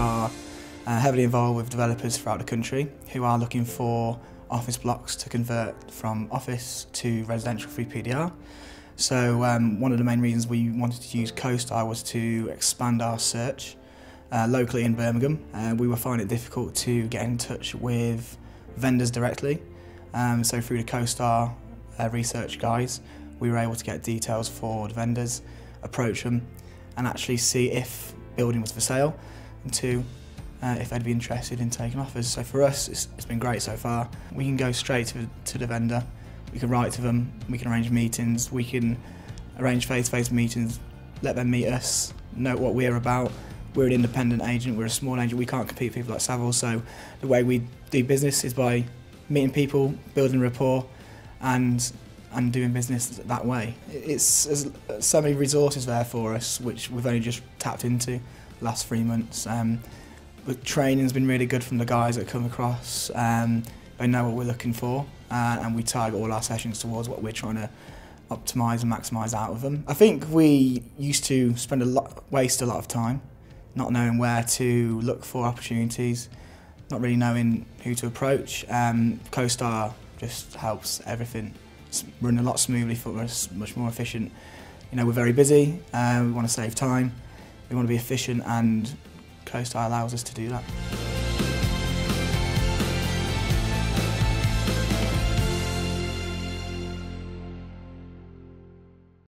uh, heavily involved with developers throughout the country who are looking for office blocks to convert from office to residential through PDR. So um, one of the main reasons we wanted to use CoStar was to expand our search uh, locally in Birmingham. Uh, we were finding it difficult to get in touch with vendors directly. Um, so through the CoStar uh, research guys, we were able to get details for the vendors, approach them, and actually see if building was for sale, uh, if they'd be interested in taking offers. So for us, it's, it's been great so far. We can go straight to, to the vendor, we can write to them, we can arrange meetings, we can arrange face-to-face meetings, let them meet us, know what we're about. We're an independent agent, we're a small agent, we can't compete with people like Savills, so the way we do business is by meeting people, building rapport, and and doing business that way. It's there's so many resources there for us, which we've only just tapped into last three months. Um, the training's been really good from the guys that come across. Um, they know what we're looking for, uh, and we target all our sessions towards what we're trying to optimise and maximise out of them. I think we used to spend a lot, waste a lot of time not knowing where to look for opportunities, not really knowing who to approach. Um, CoStar just helps everything run a lot smoothly for us, much more efficient. You know, we're very busy, uh, we want to save time, we want to be efficient and CoStar allows us to do that.